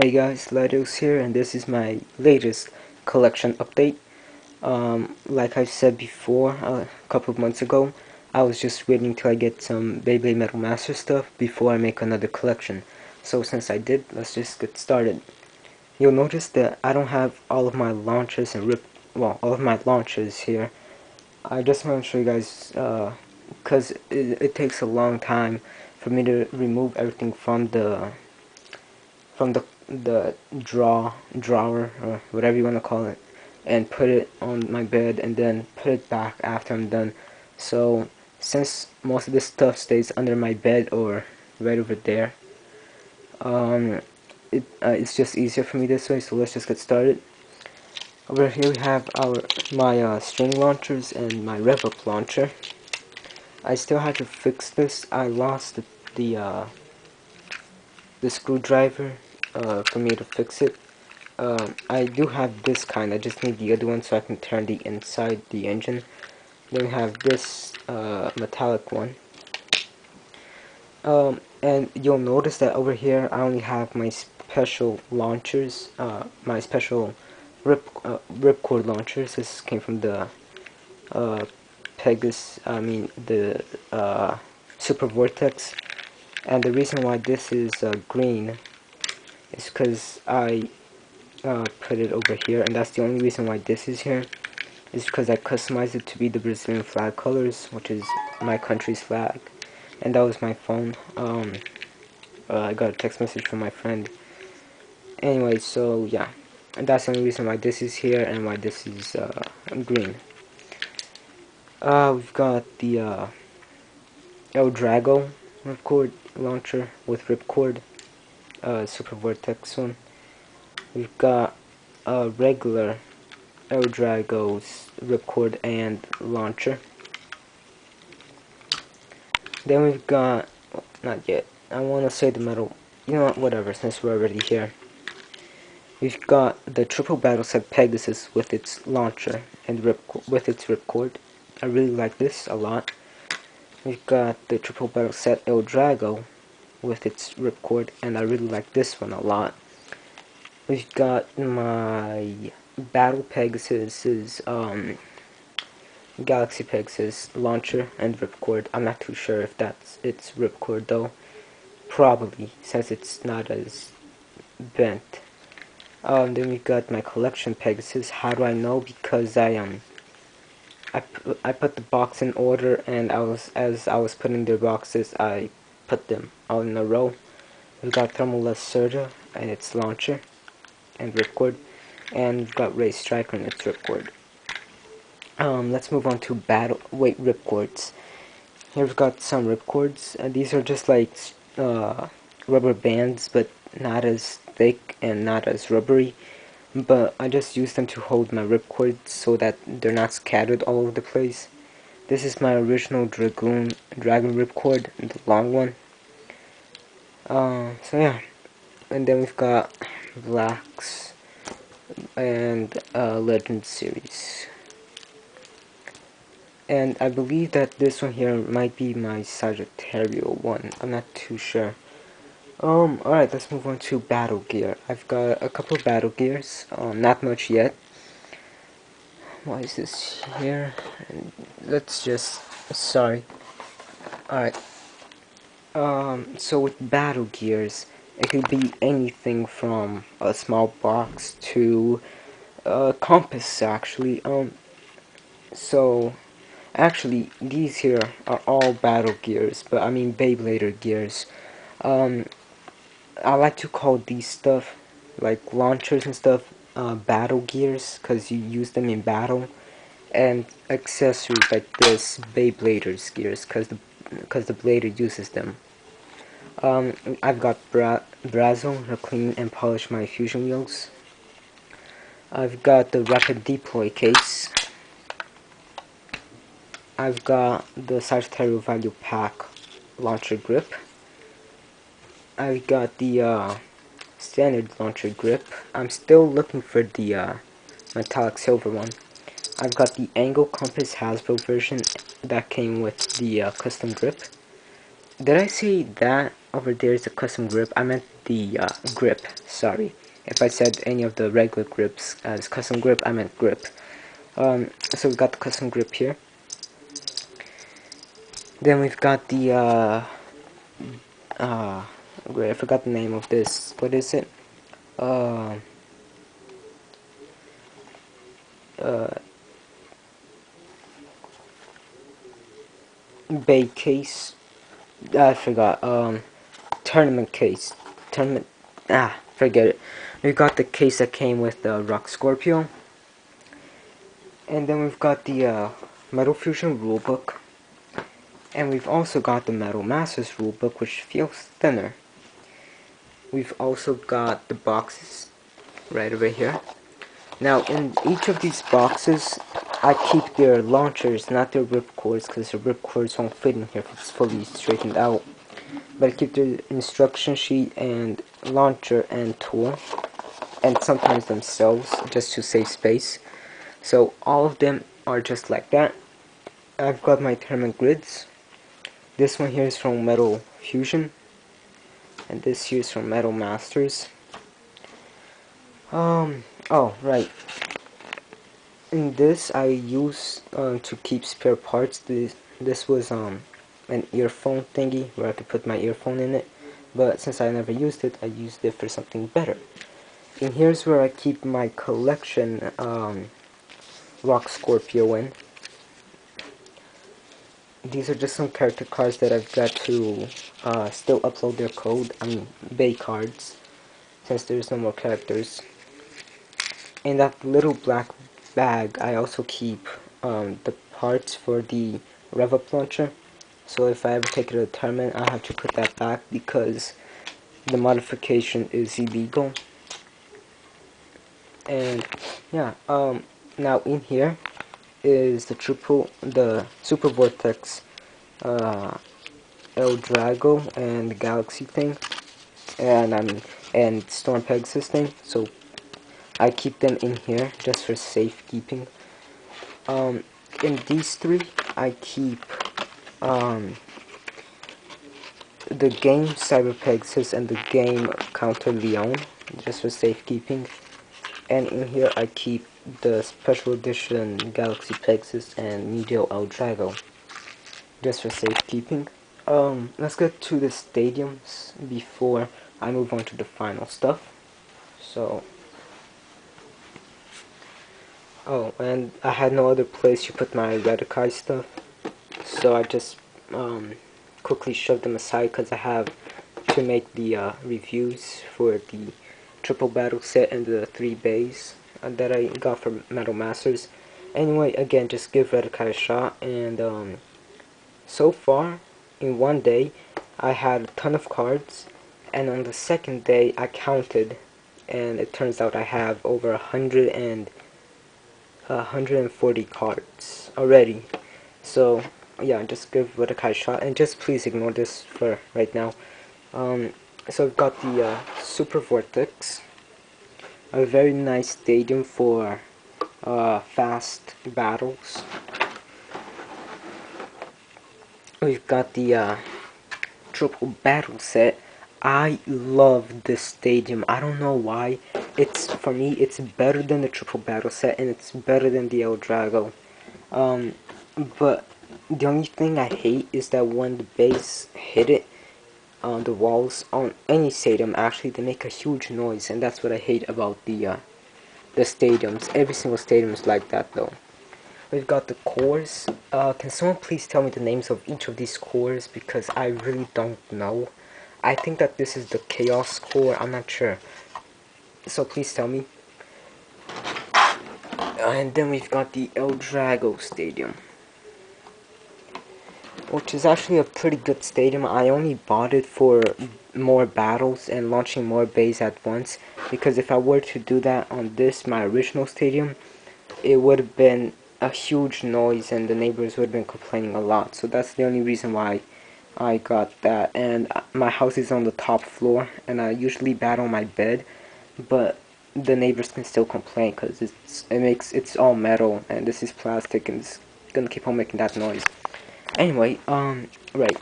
Hey guys, Latios here, and this is my latest collection update. Um, like I said before, uh, a couple of months ago, I was just waiting till I get some Beyblade Metal Master stuff before I make another collection. So since I did, let's just get started. You'll notice that I don't have all of my launchers and rip, well, all of my launchers here. I just want to show you guys, because uh, it, it takes a long time for me to remove everything from the from the the draw drawer or whatever you want to call it and put it on my bed and then put it back after I'm done. So since most of this stuff stays under my bed or right over there um, it, uh, it's just easier for me this way so let's just get started. Over here we have our my uh, string launchers and my rev up launcher. I still have to fix this. I lost the, the uh, the screwdriver uh, for me to fix it. Um, I do have this kind, I just need the other one so I can turn the inside the engine. Then we have this uh, metallic one. Um, and you'll notice that over here I only have my special launchers, uh, my special rip uh, ripcord launchers. This came from the uh, Pegasus, I mean the uh, Super Vortex. And the reason why this is uh, green is because I uh, put it over here and that's the only reason why this is here. Is because I customized it to be the Brazilian flag colors which is my country's flag. And that was my phone. Um, uh, I got a text message from my friend. Anyway so yeah. And that's the only reason why this is here and why this is uh, green. Uh, we've got the uh, L-Drago ripcord launcher with ripcord uh, Super Vortex one. We've got a regular L-Drago's ripcord and launcher. Then we've got, not yet, I want to say the metal, you know what, whatever, since we're already here. We've got the triple battle set Pegasus with its launcher and rip with its ripcord. I really like this a lot. We've got the triple battle set L-Drago with its ripcord and I really like this one a lot. We've got my Battle Pegasus's um, Galaxy Pegasus launcher and ripcord. I'm not too sure if that's its ripcord though. Probably, since it's not as bent. Um, then we've got my collection Pegasus. How do I know? Because I um I, I put the box in order and I was as I was putting the boxes I put them all in a row. We've got Thermal Lacerta and its launcher and ripcord, and we've got Ray Striker and its ripcord. Um, let's move on to battle weight ripcords. Here we've got some ripcords, and these are just like uh, rubber bands, but not as thick and not as rubbery. But I just use them to hold my ripcords so that they're not scattered all over the place. This is my original Dragoon Dragon Ripcord, the long one. Uh, so yeah, and then we've got Blacks and uh, Legend series. And I believe that this one here might be my Sagittario one. I'm not too sure. Um, alright, let's move on to Battle Gear. I've got a couple of Battle Gears, um, not much yet. Why is this here? let's just, sorry. Alright, um, so with battle gears, it could be anything from a small box to a compass, actually. Um, so, actually, these here are all battle gears, but I mean Beyblader gears. Um, I like to call these stuff, like launchers and stuff, uh, battle gears, because you use them in battle. And accessories like this, Beyblader's gears, because the because the blader uses them. Um, I've got Bra Brasso to clean and polish my fusion wheels. I've got the rapid deploy case. I've got the Sagittario Value Pack launcher grip. I've got the uh, standard launcher grip. I'm still looking for the uh, metallic silver one. I've got the Angle Compass Hasbro version that came with the uh, custom grip. did I say that over there is a custom grip? I meant the uh, grip, sorry. If I said any of the regular grips as custom grip, I meant grip. Um, so we've got the custom grip here. Then we've got the, uh, uh, I forgot the name of this. What is it? Uh, uh, bay case. I forgot. Um, tournament case. Tournament. Ah, forget it. We got the case that came with the Rock Scorpio. And then we've got the uh, Metal Fusion rulebook. And we've also got the Metal Masters rulebook, which feels thinner. We've also got the boxes right over here. Now, in each of these boxes, I keep their launchers, not their rip cords, because the rip cords won't fit in here if it's fully straightened out. But I keep the instruction sheet and launcher and tool, and sometimes themselves, just to save space. So all of them are just like that. I've got my tournament grids. This one here is from Metal Fusion, and this here is from Metal Masters. Um, oh, right in this I use um, to keep spare parts. This this was um an earphone thingy where I could put my earphone in it. But since I never used it I used it for something better. And here's where I keep my collection um, Rock Scorpio in. These are just some character cards that I've got to uh, still upload their code. I mean bay cards since there's no more characters. And that little black bag I also keep um, the parts for the rev up launcher. So if I ever take it to a tournament I have to put that back because the modification is illegal. And yeah um now in here is the triple the super vortex uh L-Drago and the galaxy thing. And um and storm pegasus thing so I keep them in here just for safekeeping. Um, in these three, I keep um, the game Cyber Pegasus and the game Counter Leon just for safekeeping. And in here, I keep the special edition Galaxy Pegasus and Meteor L-Drago just for safekeeping. Um, let's get to the stadiums before I move on to the final stuff. So, Oh, and I had no other place to put my Redakai stuff, so I just um, quickly shoved them aside because I have to make the uh, reviews for the triple battle set and the three bays uh, that I got from Metal Masters. Anyway, again, just give Redakai a shot, and um, so far, in one day, I had a ton of cards, and on the second day, I counted, and it turns out I have over a hundred and 140 cards already. So yeah just give it a kind shot and just please ignore this for right now. Um, so I've got the uh, Super Vortex a very nice stadium for uh, fast battles. We've got the uh, triple battle set. I love this stadium. I don't know why it's for me it's better than the triple battle set and it's better than the L-Drago. Um, but the only thing I hate is that when the base hit it on the walls on any stadium actually they make a huge noise and that's what I hate about the uh, the stadiums. Every single stadium is like that though. We've got the cores. Uh, can someone please tell me the names of each of these cores because I really don't know. I think that this is the chaos core. I'm not sure so please tell me. And then we've got the L-Drago Stadium. Which is actually a pretty good stadium. I only bought it for more battles and launching more bays at once. Because if I were to do that on this, my original stadium, it would have been a huge noise and the neighbors would have been complaining a lot. So that's the only reason why I got that. And uh, my house is on the top floor and I usually battle my bed but the neighbors can still complain because it's it makes it's all metal and this is plastic and it's gonna keep on making that noise. Anyway, um, right.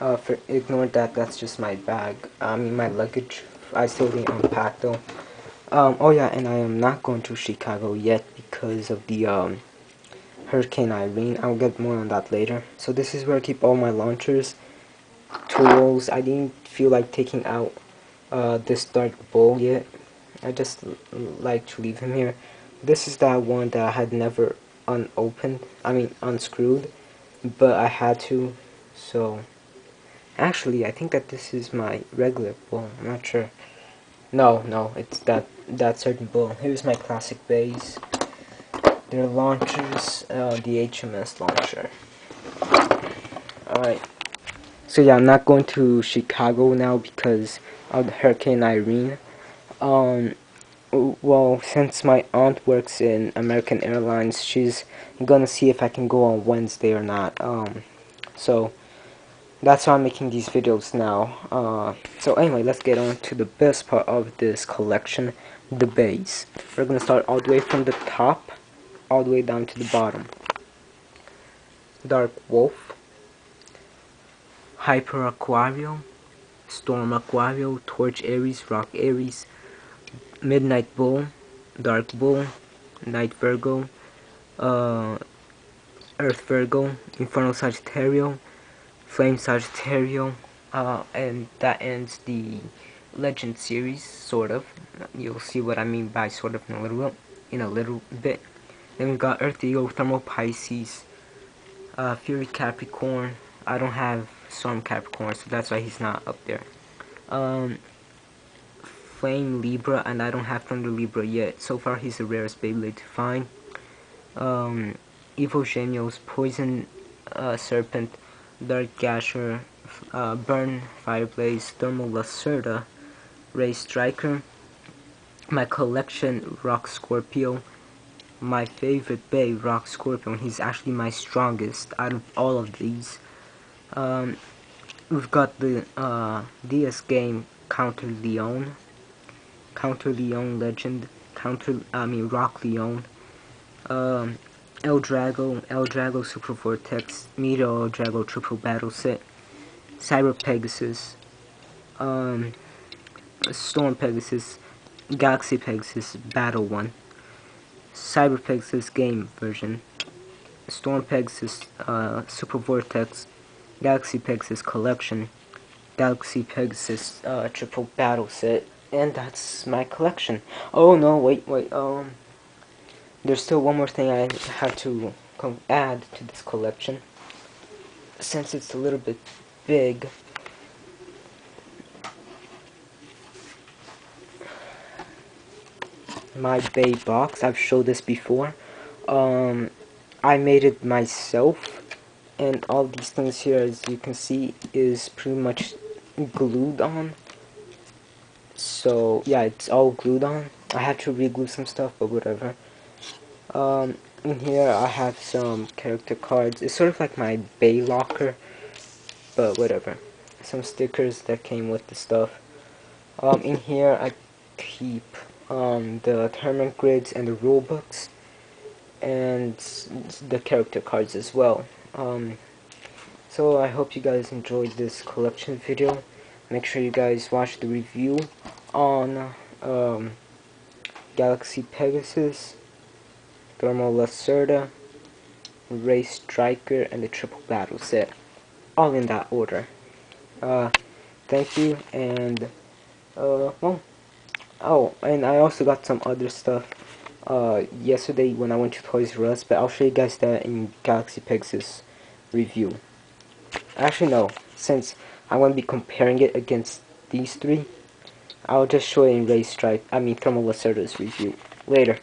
uh, for, ignore that, that's just my bag, I mean my luggage, I still didn't unpack though. Um, oh yeah, and I am not going to Chicago yet because of the, um, Hurricane Irene, I'll get more on that later. So this is where I keep all my launchers, tools, I didn't feel like taking out, uh, this dark bull yet, I just like to leave him here. This is that one that I had never unopened, I mean unscrewed, but I had to, so actually I think that this is my regular bull, I'm not sure. No, no, it's that that certain bull. Here's my classic base. Their launchers, uh, the HMS launcher. Alright. So yeah, I'm not going to Chicago now because of Hurricane Irene. Um, well, since my aunt works in American Airlines, she's gonna see if I can go on Wednesday or not. Um, so that's why I'm making these videos now. Uh, so anyway, let's get on to the best part of this collection, the base. We're gonna start all the way from the top, all the way down to the bottom. Dark Wolf, Hyper Aquario, Storm Aquario, Torch Aries, Rock Aries, Midnight Bull, Dark Bull, Night Virgo, uh, Earth Virgo, Inferno Sagittario, Flame Sagittario, uh, and that ends the Legend series, sort of. You'll see what I mean by sort of in a little, in a little bit. Then we got Earth Eagle, Thermal Pisces, uh, Fury Capricorn. I don't have Storm Capricorn, so that's why he's not up there. Um, Flame Libra, and I don't have Thunder Libra yet. So far, he's the rarest Beyblade to find. Um, Evil Gemios, Poison uh, Serpent, Dark Gasher, uh, Burn Fireblaze, Thermal Lacerta, Ray Striker, my collection Rock Scorpio, my favorite Bay Rock Scorpion. He's actually my strongest out of all of these. Um, we've got the uh, DS game Counter Leon, Counter Leon Legend, Counter, I mean Rock Leon, um, L-Drago, El Drago Super Vortex, Meteor L-Drago Triple Battle Set, Cyber Pegasus, um, Storm Pegasus, Galaxy Pegasus Battle 1, Cyber Pegasus Game version, Storm Pegasus uh, Super Vortex, Galaxy Pegasus Collection, Galaxy Pegasus uh, Triple Battle Set, and that's my collection. Oh no, wait, wait, um, there's still one more thing I have to add to this collection. Since it's a little bit big, my bay box, I've showed this before, um, I made it myself, and all these things here, as you can see, is pretty much glued on. So yeah it's all glued on. I had to re-glue some stuff but whatever. Um, in here I have some character cards. It's sort of like my bay locker but whatever. Some stickers that came with the stuff. Um, in here I keep um, the tournament grids and the rule books and the character cards as well um, so I hope you guys enjoyed this collection video make sure you guys watch the review on um, Galaxy Pegasus, Thermal Lacerta, Ray Striker, and the Triple Battle set. All in that order. Uh, thank you, and, uh, well, oh, and I also got some other stuff, uh, yesterday when I went to Toys R Us, but I'll show you guys that in Galaxy Pegasus review. Actually, no, since I'm going to be comparing it against these three, I'll just show it in Ray Strike, I mean Thermal Lacerta's review later.